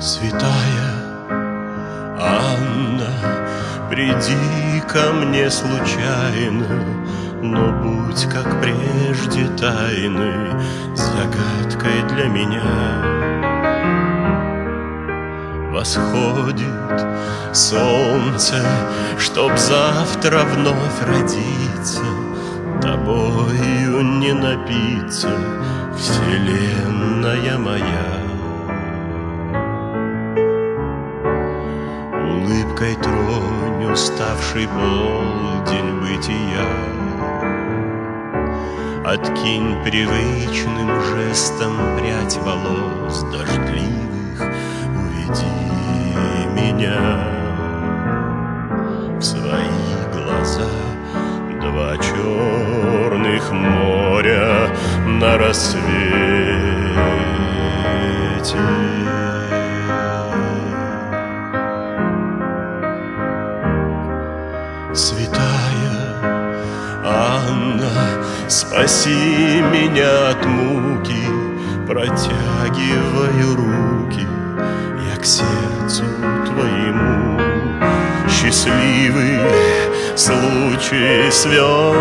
Святая Анна, приди ко мне случайно, Но будь, как прежде, тайной, загадкой для меня. Восходит солнце, чтоб завтра вновь родиться, Тобою не напиться, вселенная моя. Улыбкой тронь уставший полдень бытия. Откинь привычным жестом прядь волос дождливых, уведи меня в свои глаза. Два черных моря на рассвете. Святая Анна, спаси меня от муки, Протягиваю руки я к сердцу твоему. Счастливый случай свел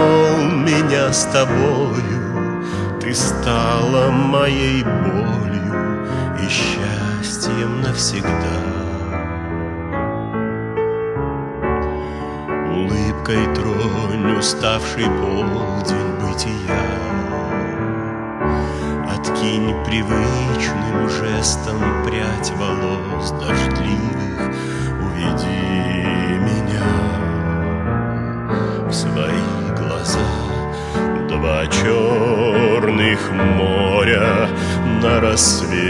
меня с тобою, Ты стала моей болью и счастьем навсегда. Улыбкой тронь уставший полдень бытия. Откинь привычным жестом прядь волос дождливых, уведи меня в свои глаза. Два черных моря на рассвете.